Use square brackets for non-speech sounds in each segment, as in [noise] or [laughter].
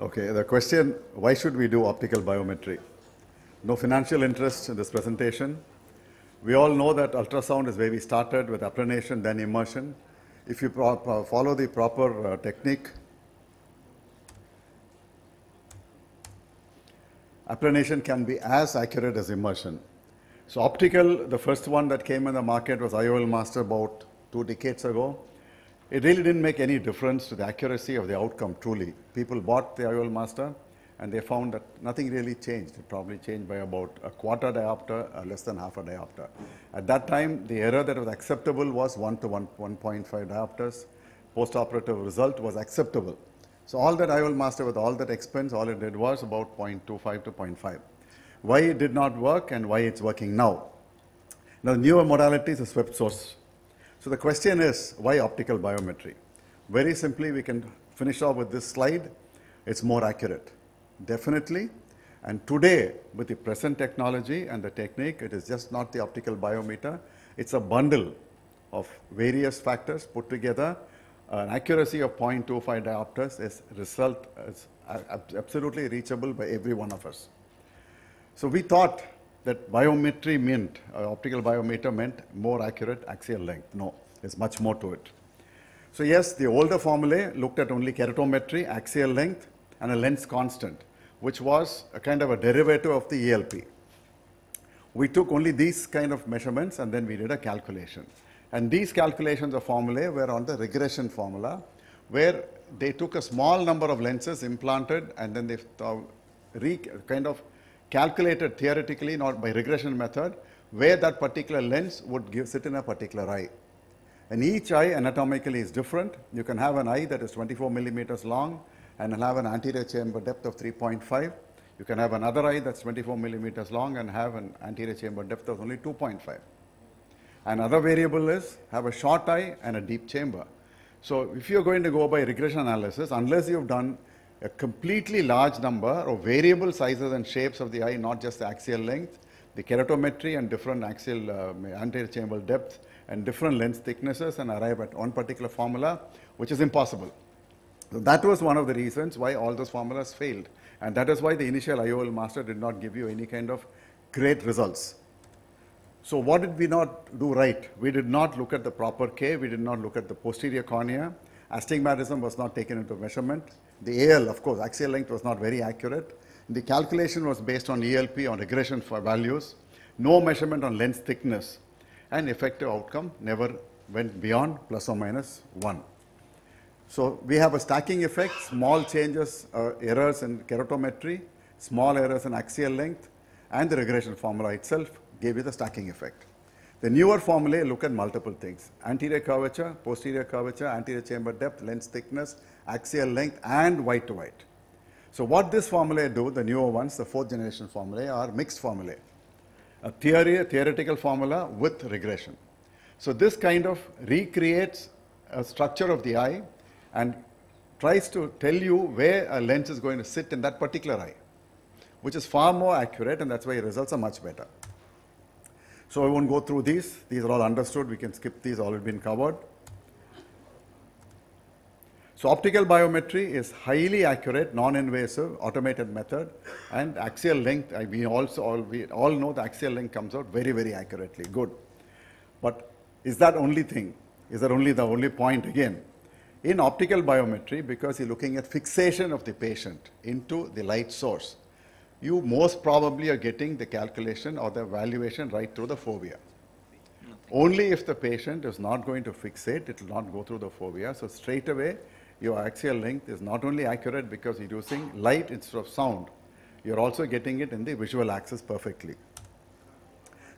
Okay, the question, why should we do optical biometry? No financial interest in this presentation. We all know that ultrasound is where we started with applanation, then immersion. If you follow the proper uh, technique, applanation can be as accurate as immersion. So optical, the first one that came in the market was IOL Master about two decades ago. It really didn't make any difference to the accuracy of the outcome, truly. People bought the IOL Master and they found that nothing really changed. It probably changed by about a quarter diopter, uh, less than half a diopter. At that time, the error that was acceptable was 1 to 1, 1.5 diopters. Post-operative result was acceptable. So all that IOL Master with all that expense, all it did was about 0.25 to 0.5. Why it did not work and why it's working now. Now, newer modality is a swept source. So the question is, why optical biometry? Very simply, we can finish off with this slide. It's more accurate, definitely. And today, with the present technology and the technique, it is just not the optical biometer. It's a bundle of various factors put together. An accuracy of 0.25 diopters is result is absolutely reachable by every one of us. So we thought that biometry meant, uh, optical biometer meant more accurate axial length. No, there's much more to it. So yes, the older formulae looked at only keratometry, axial length, and a lens constant, which was a kind of a derivative of the ELP. We took only these kind of measurements and then we did a calculation. And these calculations of formulae were on the regression formula, where they took a small number of lenses implanted and then they kind of calculated theoretically, not by regression method, where that particular lens would give, sit in a particular eye. And each eye anatomically is different. You can have an eye that is 24 millimeters long and have an anterior chamber depth of 3.5. You can have another eye that's 24 millimeters long and have an anterior chamber depth of only 2.5. Another variable is have a short eye and a deep chamber. So if you're going to go by regression analysis, unless you've done a completely large number of variable sizes and shapes of the eye, not just the axial length, the keratometry and different axial uh, anterior chamber depth and different lens thicknesses and arrive at one particular formula, which is impossible. So that was one of the reasons why all those formulas failed. And that is why the initial IOL master did not give you any kind of great results. So what did we not do right? We did not look at the proper K, we did not look at the posterior cornea. Astigmatism was not taken into measurement. The AL, of course, axial length was not very accurate. The calculation was based on ELP, on regression for values. No measurement on lens thickness. And effective outcome never went beyond plus or minus 1. So we have a stacking effect, small changes, uh, errors in keratometry, small errors in axial length, and the regression formula itself gave you the stacking effect. The newer formulae look at multiple things. Anterior curvature, posterior curvature, anterior chamber depth, lens thickness, axial length, and white to white. So what this formulae do, the newer ones, the fourth generation formulae, are mixed formulae. A theory, a theoretical formula with regression. So this kind of recreates a structure of the eye and tries to tell you where a lens is going to sit in that particular eye, which is far more accurate and that's why results are much better. So I won't go through these. These are all understood. We can skip these, have been covered. So optical biometry is highly accurate, non-invasive, automated method, and axial length, I, we also all, we all know the axial length comes out very, very accurately, good. But is that only thing? Is that only the only point again? In optical biometry, because you're looking at fixation of the patient into the light source, you most probably are getting the calculation or the evaluation right through the fovea. Only if the patient is not going to fixate, it will not go through the fovea. So straight away, your axial length is not only accurate because you're using light instead of sound, you're also getting it in the visual axis perfectly.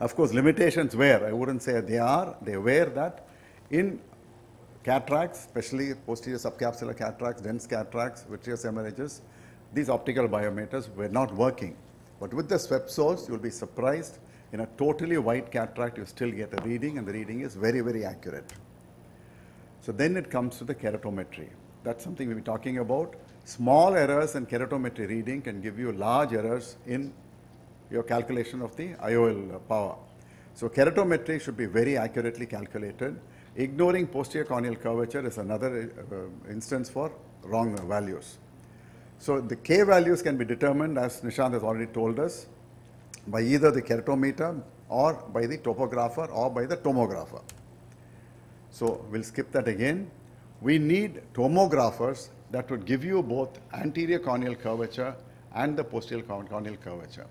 Of course, limitations were, I wouldn't say they are, they were that in cataracts, especially posterior subcapsular cataracts, dense cataracts, vitreous hemorrhages, these optical biometers were not working. But with the swept source, you'll be surprised. In a totally white cataract, you still get a reading, and the reading is very, very accurate. So then it comes to the keratometry. That's something we'll be talking about. Small errors in keratometry reading can give you large errors in your calculation of the IOL power. So keratometry should be very accurately calculated. Ignoring posterior corneal curvature is another uh, instance for wrong values. So the K values can be determined, as Nishant has already told us, by either the keratometer or by the topographer or by the tomographer. So we'll skip that again. We need tomographers that would give you both anterior corneal curvature and the posterior corneal curvature.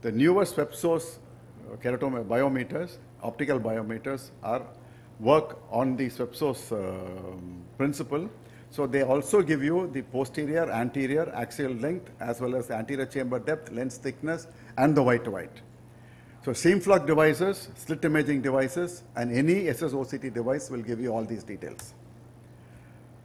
The newer swept source uh, keratometers, biometers, optical biometers are work on the swept source uh, principle. So they also give you the posterior, anterior, axial length, as well as the anterior chamber depth, lens thickness, and the white to white. So Scheimpflug devices, slit imaging devices, and any SSOCT device will give you all these details.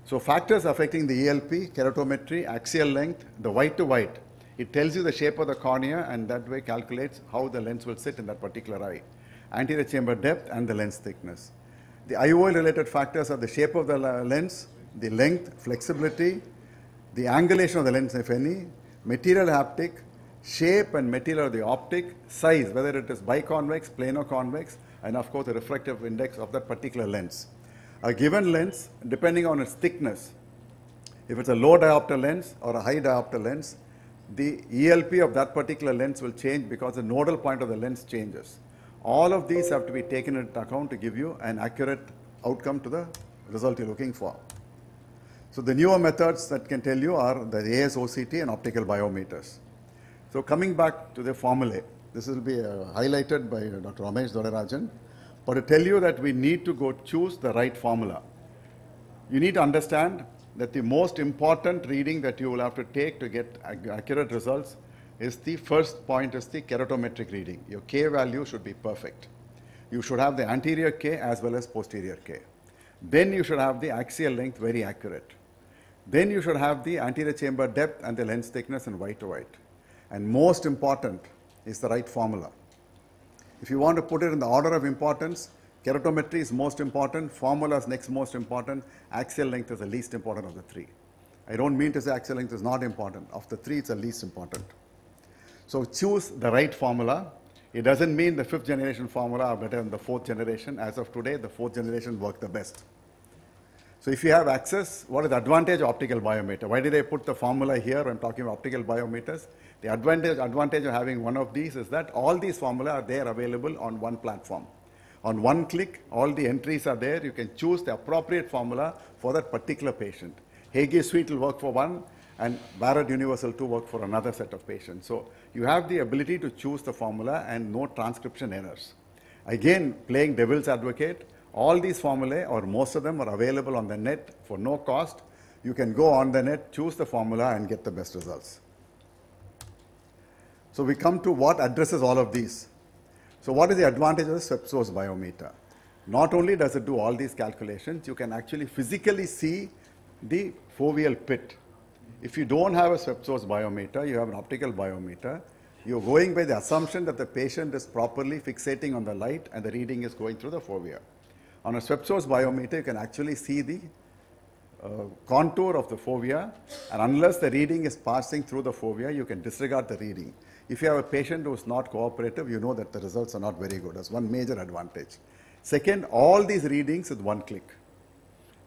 So factors affecting the ELP, keratometry, axial length, the white to white, it tells you the shape of the cornea and that way calculates how the lens will sit in that particular eye. Anterior chamber depth and the lens thickness. The IOL related factors are the shape of the lens, the length, flexibility, the angulation of the lens if any, material haptic, shape and material of the optic, size, whether it is biconvex, plano convex, and of course the refractive index of that particular lens. A given lens, depending on its thickness, if it's a low diopter lens or a high diopter lens, the ELP of that particular lens will change because the nodal point of the lens changes. All of these have to be taken into account to give you an accurate outcome to the result you're looking for. So the newer methods that can tell you are the ASOCT and optical biometers. So coming back to the formulae, this will be uh, highlighted by uh, Dr. Ramesh Dorairajan, but to tell you that we need to go choose the right formula. You need to understand that the most important reading that you will have to take to get accurate results is the first point is the keratometric reading. Your K value should be perfect. You should have the anterior K as well as posterior K. Then you should have the axial length very accurate. Then you should have the anterior chamber depth and the lens thickness in white to white. And most important is the right formula. If you want to put it in the order of importance, Keratometry is most important, formula is next most important, axial length is the least important of the three. I don't mean to say axial length is not important. Of the three, it's the least important. So choose the right formula. It doesn't mean the fifth generation formula are better than the fourth generation. As of today, the fourth generation work the best. So if you have access, what is the advantage of optical biometer? Why did I put the formula here when talking about optical biometers? The advantage, advantage of having one of these is that all these formula are there available on one platform. On one click, all the entries are there. You can choose the appropriate formula for that particular patient. Haigis Suite will work for one, and Barrett Universal 2 work for another set of patients. So you have the ability to choose the formula and no transcription errors. Again, playing devil's advocate, all these formulae, or most of them, are available on the net for no cost. You can go on the net, choose the formula, and get the best results. So we come to what addresses all of these. So what is the advantage of the swept source biometer? Not only does it do all these calculations, you can actually physically see the foveal pit. If you don't have a swept source biometer, you have an optical biometer, you're going by the assumption that the patient is properly fixating on the light and the reading is going through the fovea. On a swept source biometer, you can actually see the uh, contour of the fovea, and unless the reading is passing through the fovea, you can disregard the reading. If you have a patient who is not cooperative, you know that the results are not very good. That's one major advantage. Second, all these readings with one click.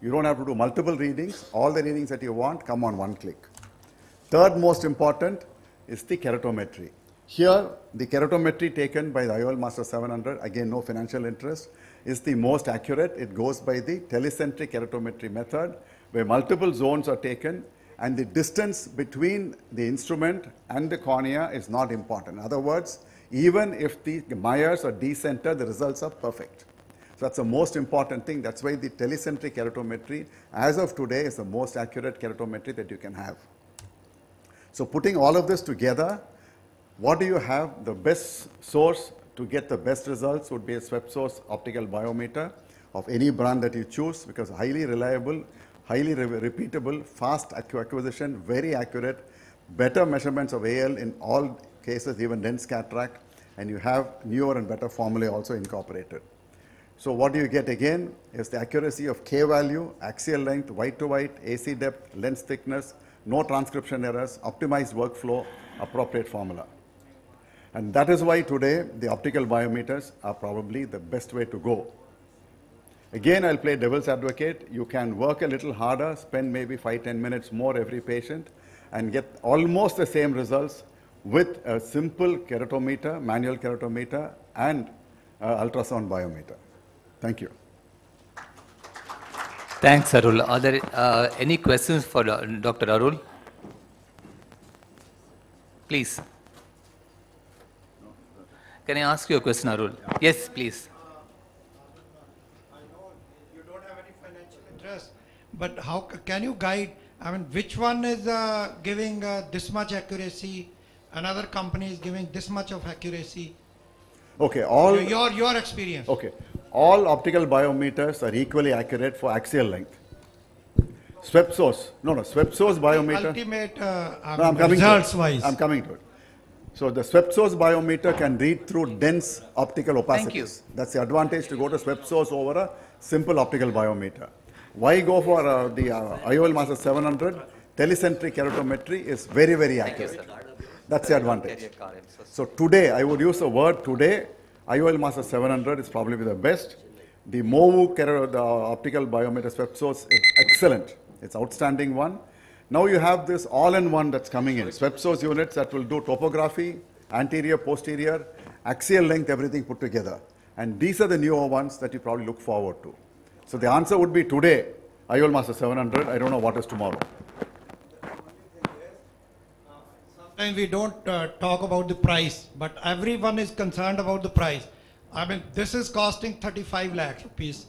You don't have to do multiple readings. All the readings that you want come on one click. Third most important is the keratometry. Here, the keratometry taken by the IOL Master 700, again no financial interest, is the most accurate. It goes by the telecentric keratometry method, where multiple zones are taken and the distance between the instrument and the cornea is not important. In other words, even if the mires are decentered, the results are perfect. So that's the most important thing. That's why the telecentric keratometry, as of today, is the most accurate keratometry that you can have. So putting all of this together, what do you have? The best source to get the best results would be a swept source optical biometer of any brand that you choose because highly reliable highly re repeatable, fast acquisition, very accurate, better measurements of AL in all cases, even dense cataract, and you have newer and better formulae also incorporated. So what do you get again is the accuracy of K value, axial length, white to white, AC depth, lens thickness, no transcription errors, optimized workflow, appropriate formula. And that is why today the optical biometers are probably the best way to go. Again, I'll play devil's advocate. You can work a little harder, spend maybe five, ten minutes more every patient, and get almost the same results with a simple keratometer, manual keratometer, and uh, ultrasound biometer. Thank you. Thanks, Arul. Are there uh, any questions for uh, Dr. Arul? Please. Can I ask you a question, Arul? Yes, please. I know you don't have any financial interest, but how, can you guide, I mean, which one is uh, giving uh, this much accuracy, another company is giving this much of accuracy? Okay, all, Your, your experience. okay, all optical biometers are equally accurate for axial length. Swept source, no, no, swept source biometer. Ultimate, uh, I No, I'm mean, coming results wise. I'm coming to it. So the swept source biometer can read through dense optical opacities. That's the advantage to go to swept source over a simple optical biometer. Why go for uh, the uh, IOL Master 700? Telecentric keratometry is very, very accurate. That's the advantage. So today, I would use the word today, IOL Master 700 is probably the best. The MOVU the optical biometer swept source is excellent. It's outstanding one. Now you have this all-in-one that's coming in. Swept source units that will do topography, anterior, posterior, axial length, everything put together. And these are the newer ones that you probably look forward to. So the answer would be today, IOL Master 700. I don't know what is tomorrow. Sometimes we don't uh, talk about the price, but everyone is concerned about the price. I mean, this is costing 35 lakh rupees.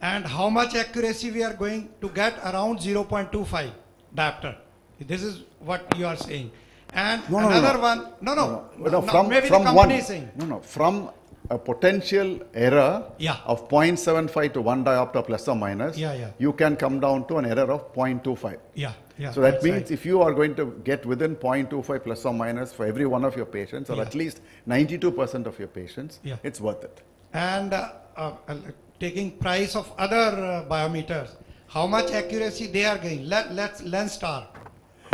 And how much accuracy we are going to get around 0.25 diopter. This is what you are saying. And No, no, no, another no. one, no, no, No, no, from, maybe from the company one, saying. no, no, from a potential error Yeah. of 0.75 to 1 diopter plus or minus, Yeah, yeah. you can come down to an error of 0.25. Yeah, yeah. so that means right. if you are going to get within 0.25 plus or minus for every one of your patients, or Yeah. at least 92% of your patients, Yeah. it's worth it. And uh, uh, taking price of other uh, biometers, how much accuracy they are getting. Let, let's Lenstar.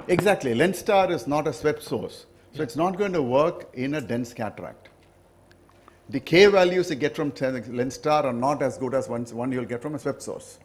Exactly. Lenstar is not a swept source. So it's not going to work in a dense cataract. The K values you get from ten- Lenstar are not as good as ones, one you'll get from a swept source.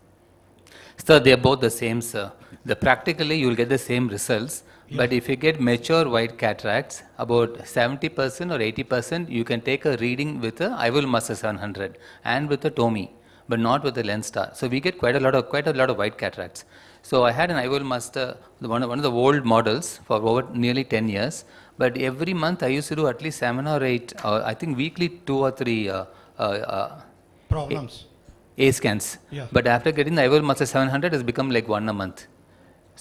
Sir, they are both the same, sir. The practically you will get the same results, but if you get mature white cataracts, about 70% or 80%, you can take a reading with a IOL Master 700 and with a Tomey, but not with the Lenstar. So we get quite a lot of quite a lot of white cataracts. So I had an IOL Master, one, of- one of the old models for over nearly 10 years, but every month I used to do at least seven or eight, or I think weekly two or three uh, uh, uh, Problems. A scans. Yeah. But after getting the IOL Master 700, it's become like one a month.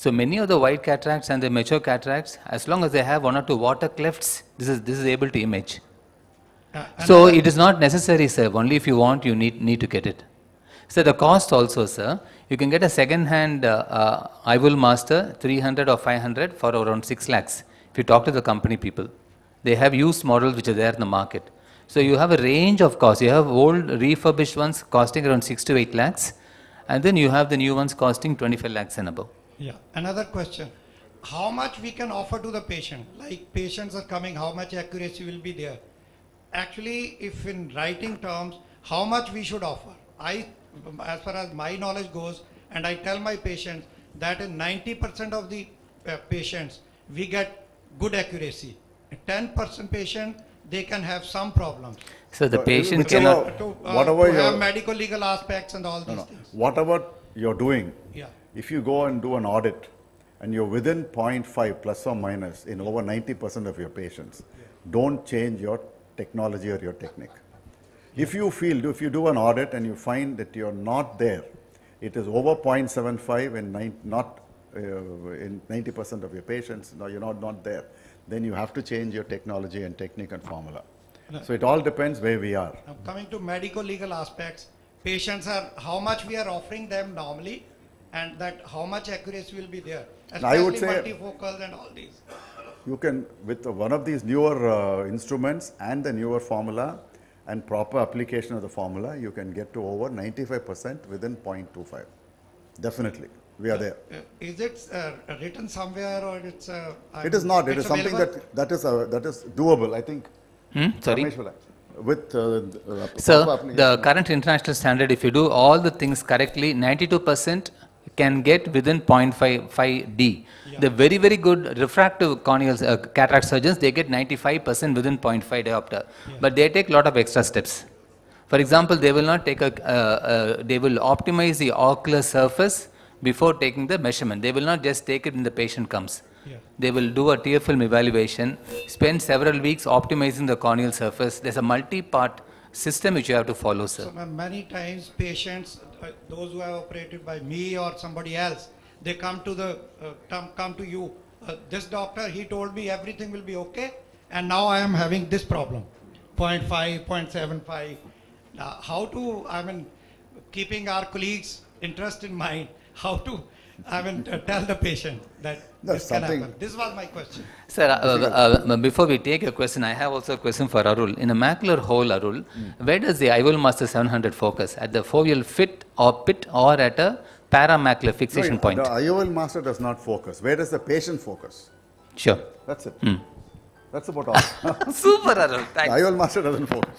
So many of the white cataracts and the mature cataracts, as long as they have one or two water clefts, this is this is able to image. Uh, So it is not necessary, sir. Only if you want, you need need to get it. So the cost also, sir, you can get a second-hand uh, uh, IOL Master 300 or 500 for around 6 lakhs. If you talk to the company people, they have used models which are there in the market. So you have a range of costs. You have old refurbished ones costing around 6 to 8 lakhs, and then you have the new ones costing 25 lakhs and above. Yeah, another question. How much we can offer to the patient? Like patients are coming, how much accuracy will be there? Actually, if in writing terms, how much we should offer? I, as far as my knowledge goes, and I tell my patients that in 90% of the uh, patients, we get good accuracy. 10% patient, they can have some problems. So the Uh, patient whichever- cannot. To, uh, Whatever to have your- medical legal aspects and all No, these no. things. Whatever you're doing, Yeah. if you go and do an audit and you're within 0.5 plus or minus in over 90% of your patients, don't change your technology or your technique. If you feel, if you do an audit and you find that you're not there, it is over 0.75 and nine, not uh, in 90% of your patients, no, you're not, not there, then you have to change your technology and technique and formula. So it all depends where we are. Now, coming to medical legal aspects, patients are, how much we are offering them normally, and that how much accuracy will be there, I would especially say- multifocals and all these. You can, with one of these newer uh, instruments and the newer formula and proper application of the formula, you can get to over 95% within 0.25. Definitely, we are there. Uh, Is it uh, written somewhere or it's? uh, It is not, it's something available? that, that is, uh, that is doable, I think. Hmm? Sorry? Ramesh will answer. With uh, the Sir, proper the current international standard, if you do all the things correctly, 92% can get within 0.5 D. The very, very good refractive corneal uh, cataract surgeons, they get 95% within 0.5 diopter. But they take a lot of extra steps. For example, they will not take a, uh, uh, they will optimize the ocular surface before taking the measurement. They will not just take it when the patient comes. Yeah. They will do a tear film evaluation, spend several weeks optimizing the corneal surface. There's a multi-part system which you have to follow, sir. So many times patients, uh, those who are operated by me or somebody else, they come to the, uh, come, to you. Uh, this doctor, he told me everything will be okay, and now I am having this problem, 0.5, 0.75. Now, how to, I mean, keeping our colleagues' interest in mind, [laughs] how to, I mean, uh, tell the patient that That's this can happen. This was my question. Sir, uh, uh, uh, before we take your question, I have also a question for Arul. In a macular hole, Arul, where does the IOL Master 700 focus? At the foveal fit or pit or at a paramacular fixation No, point? The IOL master does not focus. Where does the patient focus? Sure. That's it. Hmm. That's about all. [laughs] Super, Arul. the Thanks. IOL master doesn't focus.